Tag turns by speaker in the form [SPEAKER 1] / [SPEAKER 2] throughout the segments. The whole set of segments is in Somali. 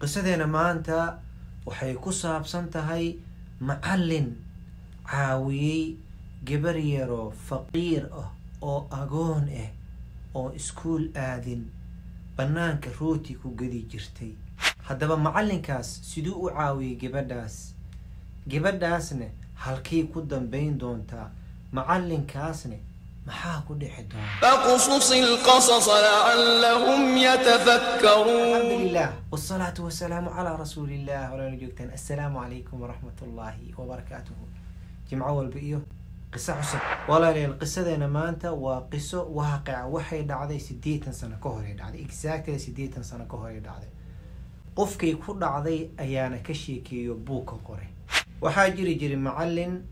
[SPEAKER 1] qisadeena maanta waxay ku saabsan tahay macallin caawiyey gabar yaroo faqiir ah oo agoon ah oo iskuul aadin bannaanka rooti ku gedi jirtay. Haddaba macallinkaas siduu u caawiyey gabadhaas. Gabadhaasna halkay ku dambayn doontaa macallinkaasna maxaa ku dhici doonaalxamdulilah wsalaatu wasalaamu calaa rasuulillah. Walaala joogtaan. Assalaamu calaykum waraxmat ullaahi wabarakaatuhu. Jimco walba iyo qiso cusub. Walaaleel qisadeena maanta waa qiso waaqeca waxay dhacday sideetan sano ka horay dhacday. Exactly sideetan sano ka horay dhacday. Qofkay ku dhacday ayaana ka sheekeeyo buuka qoray. Waxaa jiri jiray macalin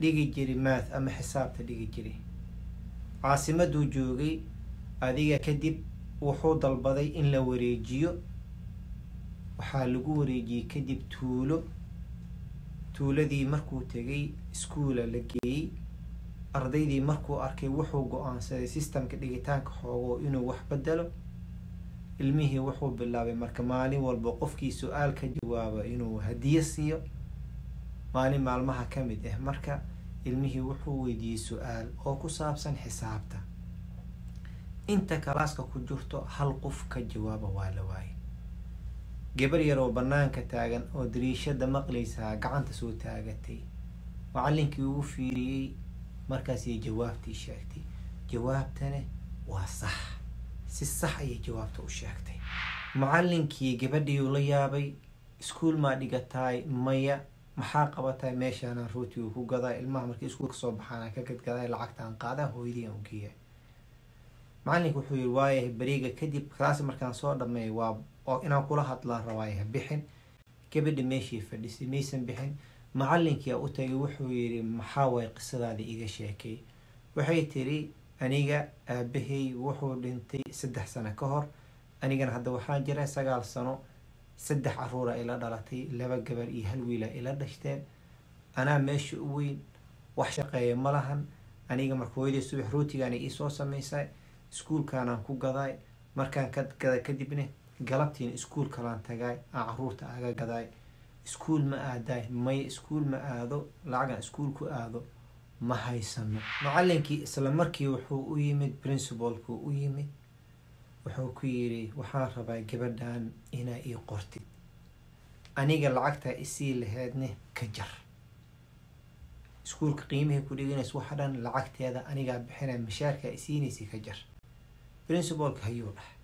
[SPEAKER 1] dhigi jiri maath ama xisaabta dhigi jiri caasimaduu joogay adiga kadib wuxuu dalbaday in la wareejiyo. Waxaa lagu wareejiyey kadib tuulo. Tuuladii markuu tegay iskuula la geeyey ardaydii markuu arkay wuxuu go'aansaday systemka dhigitaanka xoogo inuu wax bedelo ilmihii wuxuu bilaabay marka maalin walba qofkii su'aal ka jawaaba inuu hadiyo siiyo maalin maalmaha ka mid ah marka ilmihii wuxuu weydiiyey su'aal oo ku saabsan xisaabta. Inta kalaaska ku jirto hal qof ka jawaaba waa la waayay. Gabar yar oo banaanka taagan oo dariishada maqlaysaa gacanta soo taagatay. Macallinkii ugu fiiriyey markaasay jawaabtii sheegtay. Jawaabtana waa sax. Si sax ayay jawaabta u sheegtay. Macallinkii gabadhii uu la yaabay iskuul maa dhigataay maya maxaa qabatay meeshaana rootigu ku gadaa ilmaha markii iskuulka soo baxaana ka gadgaday lacagtaan qaadaa hooyadii aan ugeeya macallinka wuxuu yihi waayahay beriga kadib kalaasi markaan soo dhameey waa inaan kula hadlaan rabaayaha bixin. Gabadha meeshii fadhisay maysan bixin. Macallinkii u tagay wuxuu yihi maxaa waay qisadaada iga sheekay? Waxay tiri aniga aabahay wuxuu dhintay saddex sano ka hor anigana hadda waxaa jira sagaal sano saddex caruura ila dhalatay laba gabar iyo hal wiila ila dhashteen. Anaa meesha u weyn wax shaqeeya ma lahan. Aniga marka hooyadii subax rootigaana iisoo sameysay iskuulkaanaan ku gadaay markaan ka gada kadibna galabtiina iskuul kalaan tagaay aan carruurta aga gadaay iskuul ma aadaay maya iskuul ma aado lacagaan iskuul ku aado ma haysano macallinkii isla markii wuxuu u yimid principalku u yimid wuxuu ku yidhi waxaan rabaa gabadhan inaa ii qortid. Aniga lacagtaa isii laheedne ka jar. Iskuulka qiimahay ku dhiganaysa waxa dhan lacagteeda anigaa bixinaya mashaarkaa isiinaysa ka jar. Principalka hayuu dhahay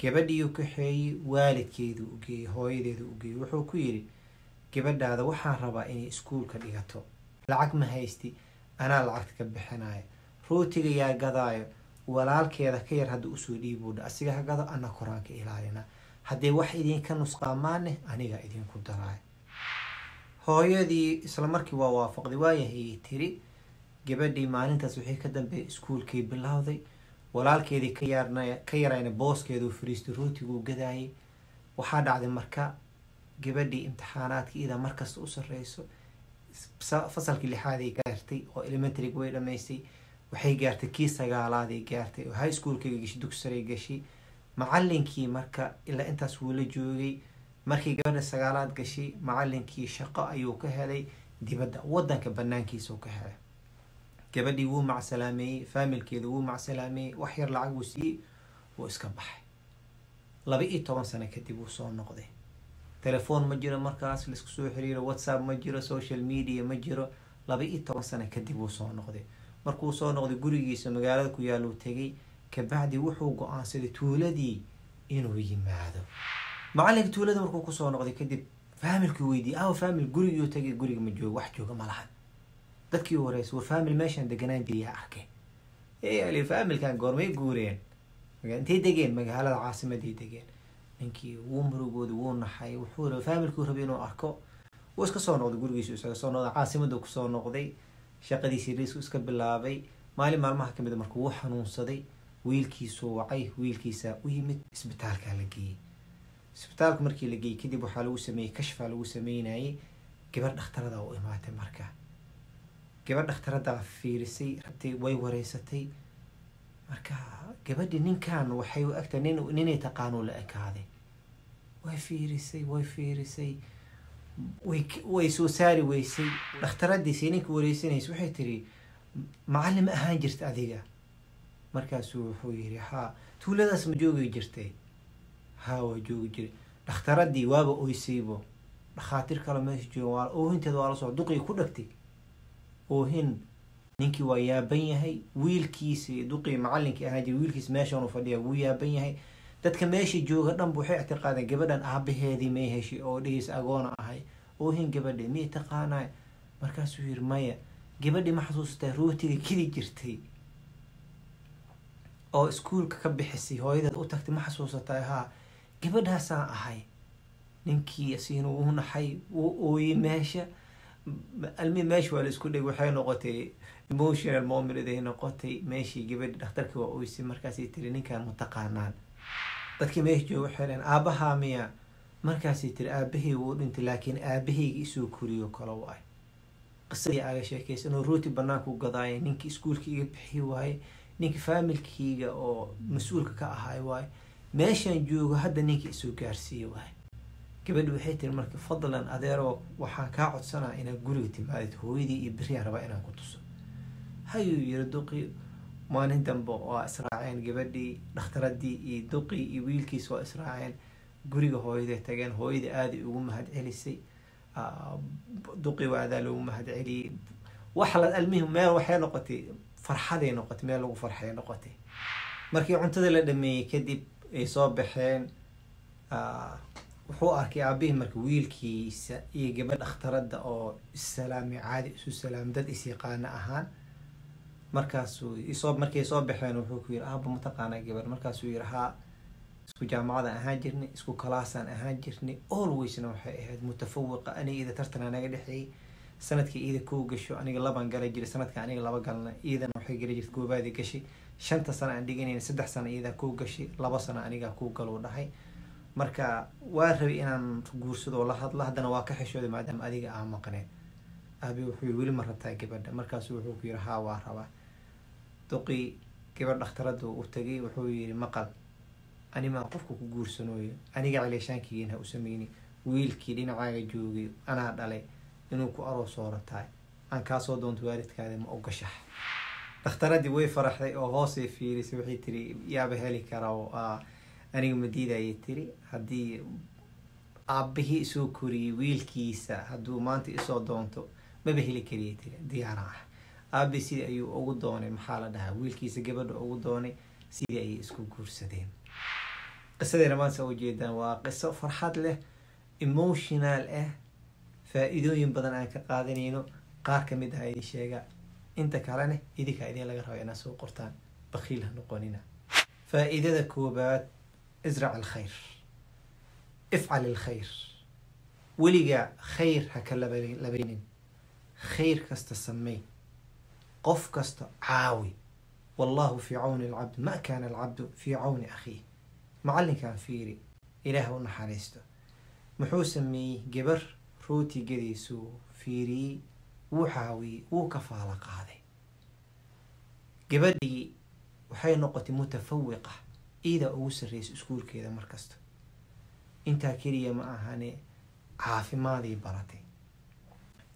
[SPEAKER 1] gabadhiiu kaxeeyey waalidkeedu u geeyey hooyadeedu u geeyey. Wuxuu ku yidhi gabadhaada waxaan rabaa inay iskuulka dhigato. Lacag ma haysti anaa lacagta ka bixinaya rootiga yaa gadaayo walaalkeeda ka yar hadda u soo dhiibuudha asiga ha gado ana koraanka ilaalina. Haddee wax idinka nusqaamaane anigaa idinku daraayo hooyadii isla markii waa waafaqday waayahayay tiri gabadhii maalintaas wixii ka dambeeyay iskuulkay bilowday. Walaalkeedii ka yarayna booskeedu fariistay rootiguu gadaayay. Waxaa dhacday marka gabadhii imtixaanaadka idaa markasta u sareyso fasalkii lixaaday gaartay oo elementaryga way dhamaysay waxay gaartay kii sagaalaaday gaartay oo high schoolkayga gashay dugsaray gashay macallinkii marka ilaa intaas wuu la joogay. Markii gabadha sagaalaad gashay macallinkii shaqo ayuu ka helay. Dibadda wadanka banaankiisau ka helay. Gabadhii wuu macsalaameeyey faamilkeeda wuu macsalaameeyey wax yar lacag wuu siiyey wuu iska baxay. Laba iyo toban sano kadib wuu soo noqday. Telefoon ma jiro markaas la isku soo xiriiro whatsapp ma jiro social media ma jiro. Laba iyo toban sano kadib wuu soo noqday markuu soo noqday gurigiisa magaalada ku yaaluu tegay kabacdi wuxuu go'aansaday tuuladii inuu yimaado. Macallinka tuulada markuu ku soo noqday kadib faamilkii weydiiyey aw faamil gurigii tagay guriga ma joogo wax jooga ma lahan. Dadkii horeysa war faamil meeshaan deganaan jiriyaa arkay ee faamilkan goormay guureen. Intay degeen? Magaalada caasimaday degeen. Ninkii wuu murugooda wuu naxay wuxuu faamilkuu rabay inuu arko. Wuu iska soo noqday gurigiisu isaga soo noqday caasimadu ku soo noqday shaqadiisii riisku iska bilaabay maalin maalmaha ka mid a marka wuu xanuunsaday wiilkiisuu wacay wiilkiisaa u yimid isbitaalkaa la geeyey. Isbitaalka markii la geeyey kadib waxaa lagu sameeyey kashfaa lagu sameynayay gabar dhakhtarada u imaatay marka. Gabar dhakhtarada fiirisay way wareysatay. Marka gabadhi ninkan waxay u egtahay nin ninay taqaanuu la ekaaday. Way fiirisay way fiirisay way soo saari weysay dhakhtaradiisii ninka wareysanaysa waxay tiri macalin ma ahaan jirta adiga. Markaasuu wuxuu yidhi haa tuuladaas ma joogi jirtay haa waa joogi jiray dhakhtaradii waaba oysaybo. Dhakhaatiir kale meesha jooga oohinteeda waa la soo duqii ku dhagtay oohin ninkii waa yaaban yahay wiilkiisi duqii macalinkii ahaan jiray wiilkiis meeshan u fadhiya wuu yaaban yahay dadka meesha jooga dhanba waxay ictiqaadeen gabadhan aabaheedii may heshay oo dhihiis agoona ahay. Oohin gabadhe miyay taqaanaa markaasuu yiri maya gabadhi ma xasuusataa rootiga kidi jirtay oo iskuulka ka bixisay. Hooyadeed u tagtay ma xasuusataa haa gabadhaasaan ahay. Ninkii asiina wuu naxay wuu ooyey meesha. Almi meesha waa la isku dheg waxay noqotay emotional moment ay noqotay. Meeshii gabadhi dhakhtarkii waa oysay markaasay tiri ninkaan mataqaanaan dadkii meesha jooga waxay dhaheen aabahaa miya markaasay tiri aabahey wuu dhintay laakiin aabaheyga isoo koriyo kale waay qisadii aaga sheekaysan oo rooti banaanka u gadaaya ninkii iskuulka iga bixi waaye ninkii faamilkiyga oo mas'uulka ka ahaay waaye meeshaan joogo hadda ninkii isoo gaarsiiye waaye gabadhi waxay tiri marka fadlan adeero waxaan kaa codsanaa inaad guriga timaadid hooyadii iyo beriyaa rabaa inaan ku tuso. Hayuu yiri duqi maalin dambe waa israaceen gabadhii dhakhtaradii iyo duqii iyo wiilkiis waa israaceen guriga hooyaday tageen hooyadii aaday ugu mahad celisay duqii waa adaa loogu mahad celiyey wax la meel waxay noqotay farxaday noqotay meel lagu farxay noqotay. Markii cuntada la dhameeyey kadib ay soo baxeen wuxuu arkay aabihii marka wiilkiisa iyo gabadh dhakhtaradda oo issalaamay caadi isu salaam dad is-yaqaana ahaan markaasuu isoo markay soo baxeen wuxuu ku yiri aaba mataqaanaa gabadh markaasuu yiri haa isku jaamacadaan ahaan jirnay isku kalaasaan ahaan jirnay alwaysna waxay ahayd mutafawiqa aniga ida tartanaa naga dhexeeyey sannadkii iida kow gasho aniga labaan gala jiray sanadka aniga laba galna iidana waxay gala jirta koobaadii gashay shanta sano aan dhiganayn saddex sano iidaa kow gashay laba sano anigaa kow galuu dhahay. Marka waa rabay inaan guursado oo la hadlo haddana waa ka xishooday maadaama adiga aa maqneen aabi wuxuu yiri weli ma rabtaa gabadha. Markaasu wuxuu ku yiri haa waa rabaa duqii gabadh dhakhtarada u tagay wuxuu yiri maqal animaa qofka ku guursanooyo? Aniga caleeshaankigiin ha u sameyni wiilkii dhinacaaga joogay anaa dhalay inuu ku aroos soorataay. Aan kaasoo doonto waalidkaada ma ogashax dhakhtaradii way faraxday oo hoosay fiirisay waxay tiri yaaba heli kara oo aniga ma diidayay tiri haddii aabahii isoo koriyey wiilkiisa hadduu maanta isoo doonto maba heli kariyay tiri diyaara ah aabi sidii ayuu ugu doonay maxaa la dhahaa? Wiilkiisa gabadha ugu doonay sidii ayay isku guursadeen. Qisadeena maanta ujeedaan waa qiso farxad leh emotional ah faa-iidooyin badan aan ka qaadanayno. Qaar ka mid ah idin sheega inta kalena idinkaa idin laga raba inaad soo qortaan bakiil ha noqonina. Faa-iidada koobaad israc alkhayr. Ifcal alkhayr. Weligaa khayr ha ka laba- labaynin. Khayr kasta samey qof kasta caawi. Wallahu fi cawni alcabd ma kaana alcabdu fi cawni akhiih. Macalinkan fiiri ilaah u naxariisto. Muxuu sameeyey gabar rootigadiisuu fiiriyey wuu caawiyey wuu ka faala qaaday. Gabadhii waxay noqotay mutafawiqa iidaa ugu sarreysa iskuulkeeda markasta intaa keliya ma ahane caafimaadii baratay.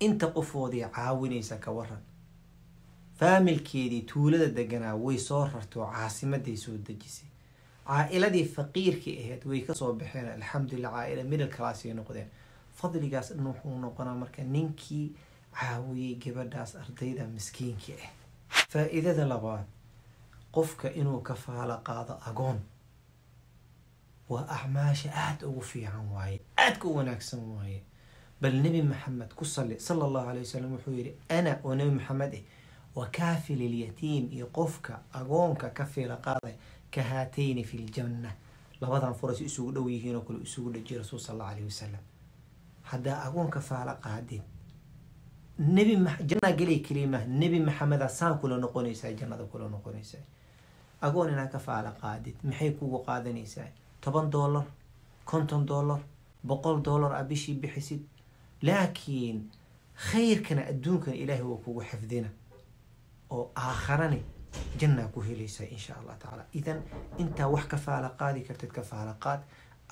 [SPEAKER 1] Inta qofoodii caawinaysa ka waran faamilkeedii tuulada deganaa way soo rartay oo caasimaday soo dejisay. Caa-iladii faqiirkii ahayd way ka soo baxeen. Alxamdulilah caa-ila middle classay noqdeen. Fadligaas wuxuu noqonaa marka ninkii caawiyey gabadhaas ardayda miskiinkii ah. Faa-iidada labaad qofka inuu ka faalo qaado agoon. Waa acmaasha aada ugu fiican waaye aadka u wanaagsan waaye. Bal nebi maxamed ku sali sala allahu alay wasalam wuxuu yihi ana oo nebi maxamed eh wakaafil ilyatiim iyo qofka agoonka ka fiila qaaday ka haatayni fi ljanna labadan furas isugu dhow yihiin oo kale isugu dhajiy rasuul sal allahu alayh wasalam haddaa agoonka faala qaadin nebi ma jannaa gelay keliya nebi maxameda saan kula noqonaysaa jannada kula noqonaysaa agoon inaa ka faala qaadid maxay kugu qaadanaysaa? Toban dollar konton dollar boqol dollar a bishii bixisid. Laakiin khayrkana adduunkana ilaahay waa kugu xifdina oo aakharani jannaa ku helaysaa insha allah tacaala. Idan intaa wax ka faala qaadi kartid ka faala qaad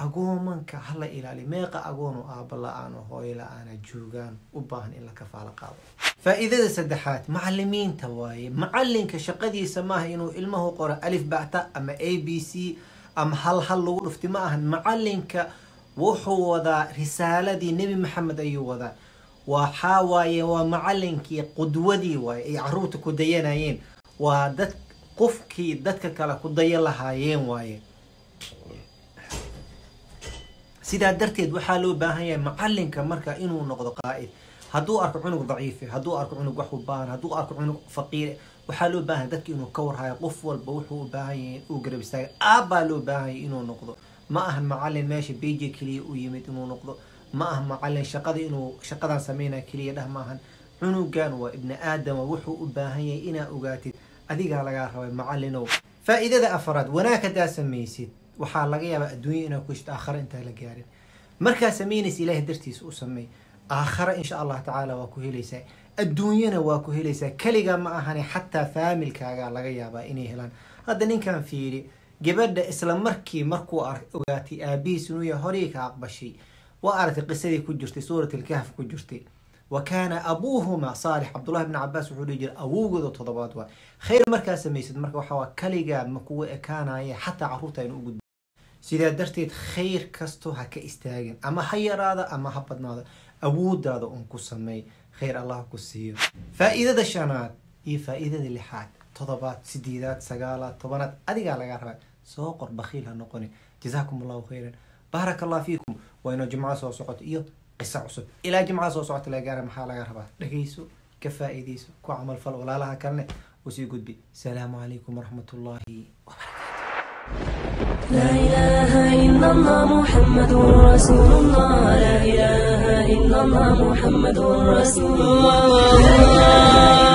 [SPEAKER 1] agoomanka hala ilaaliyo meeqa agoon oo aaba la'aan oo hooyo la'aana joogaan u baahan in la kafaalo qaado. Faa-iidada saddexaad macalimiinta waaye. Macalinka shaqadiisa maaha inuu ilmahu qoro alif bacta ama a b c ama hal hal lagu dhufti. Ma ahan macalinka wuxuu wadaa risaaladii nebi maxamed ayuu wadaa waxaa waaye waa macalinkii qudwadii waaye ay carruurta ku dayanayeen. Waa dad qofkii dadka kale ku dayan lahaayeen waaye. Sidaa darteed waxaa loo baahan yahay macalinka marka inuu noqdo qaa'id hadduu arko cunug daciife hadduu arko cunug wax u baahan hadduu arko cunug faqiire waxaa loo baahan dadka inuu ka warhayo qof walba wuxuu u baahan yahay uu garab istaaga aabbaa loo baahan yahay inuu noqdo. Ma ahan macalin meesha beja keliya u yimid inuu noqdo ma aha macalin shaqada inuu shaqadan sameynaya keliya dheh maahan. Cunugan waa ibni aadama wuxuu u baahan yahay inaa ogaatid adigaa lagaa rabay macalinow faa-iidada afaraad wanaag haddaa samaysid waxaa laga yaabaa adduunya inaa ku heshid aakhara intaa la gaarin. Markaa samaynaysa ilaahay dartiisa u sameey aakhara insha allah tacaala waa ku helaysaa adduunyana waa ku helaysaa keligaa ma ahane xataa faamilkaaga laga yaabaa inay helaan. Hadda ninkan fiiri gabadha isla markii markuu ogaatay aabihiis inuu yahay horii ka aqbashay waa aragtay qisadii ku jirtay suurat alkahf ku jirtay. Wa kaana abuuhuma saalix cabdullahi bni cabaas wuxuu dhihi jiray awowgooda toddobaad waa khayr markaa samaysid marka waxaa waa kaligaa ma kuwa ekaanaya xataa carruurta aynu u gudbo sidaa darteed khayr kastoo ha ka istaagin ama ha yaraada ama ha badnaado awoodaada un ku sameey khayr allah ku siiyo. Faa-iidada shanaad iyo faa-iidada lixaad toddobaad sideedaad sagaalaad tobanaad adigaa lagaa rabaa soo qor bakhiil ha noqonin jazaakum allahu khayran. Baaraka allah fiikum وإنه جمعة سو سقط إيو قصة عصب إلى جمعة سو سقط لاقانا محالا يرهبا لكيسو كفا إيديسو. كو عمل فال ولا لها كرنة وسي قد بي. السلام عليكم ورحمة الله وبركاته.
[SPEAKER 2] لا إله إلا الله محمد رسول الله. لا إله إلا الله محمد رسول الله.